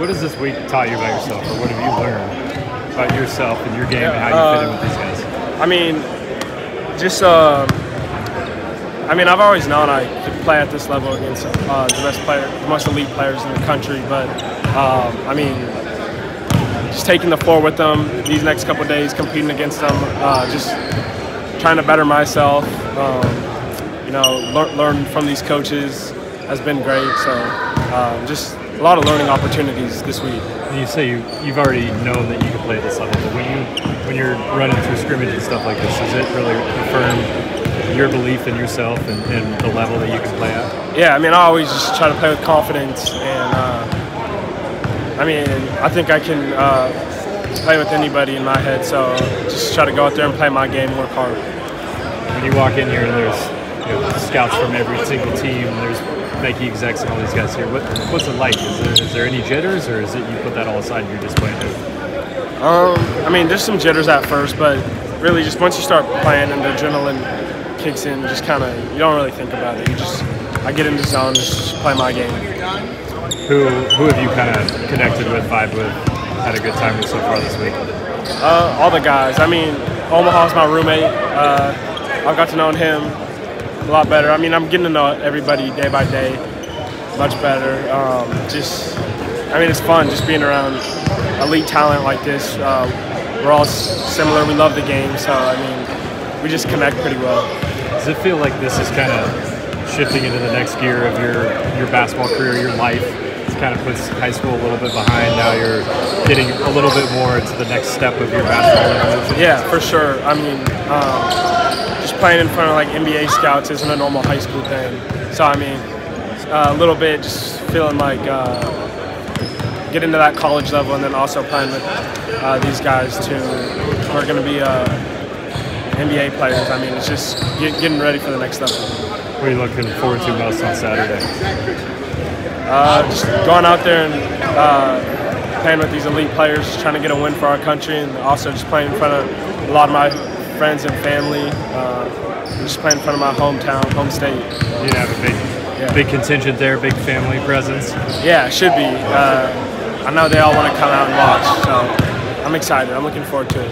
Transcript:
What has this week taught you about yourself, or what have you learned about yourself and your game and how you fit in with these guys? I mean, just uh, I mean, I've always known I could play at this level against uh, the best player, the most elite players in the country. But um, I mean, just taking the floor with them these next couple days, competing against them, uh, just trying to better myself. Um, you know, learn, learn from these coaches has been great. So um, just a lot of learning opportunities this week. You say you you've already known that you can play at this level, but when you when you're running through scrimmage and stuff like this, does it really affirm your belief in yourself and, and, the level that you can play at? Yeah, I mean, I always just try to play with confidence, and uh, I mean, I think I can uh, play with anybody in my head. So just try to go out there and play my game, work hard. When you walk in here and there's you know, scouts from every single team, and there's Nike execs and all these guys here. What, what's it like? Is there, is there any jitters, or is it you put that all aside and you're just playing it? Um, I mean, there's some jitters at first, but really, just once you start playing and the adrenaline kicks in, just kind of you don't really think about it. You just I get into zone, just play my game. Who who have you kind of connected with, vibe with, had a good time with so far this week? Uh, all the guys. I mean, Omaha's my roommate. Uh, I've got to know him a lot better. I mean, I'm getting to know everybody day by day much better. Um, just, I mean, it's fun just being around elite talent like this. Uh, we're all similar. We love the game, so I mean, we just connect pretty well. Does it feel like this is kind of shifting into the next gear of your your basketball career, your life? It kind of puts high school a little bit behind. Now you're getting a little bit more into the next step of your basketball evolution. Yeah, for sure. I mean, um, just playing in front of like NBA scouts isn't a normal high school thing. So I mean, uh, a little bit just feeling like. Uh, get into that college level and then also playing with uh, these guys too who are going to be uh, NBA players. I mean, it's just get, getting ready for the next level. What are you looking forward to most on Saturday? Uh, just going out there and uh, playing with these elite players, just trying to get a win for our country, and also just playing in front of a lot of my friends and family. Uh, just playing in front of my hometown, home state. You have a big, yeah. big contingent there, big family presence. Yeah, it should be. Uh, I know they all want to come out and watch, so I'm excited. I'm looking forward to it.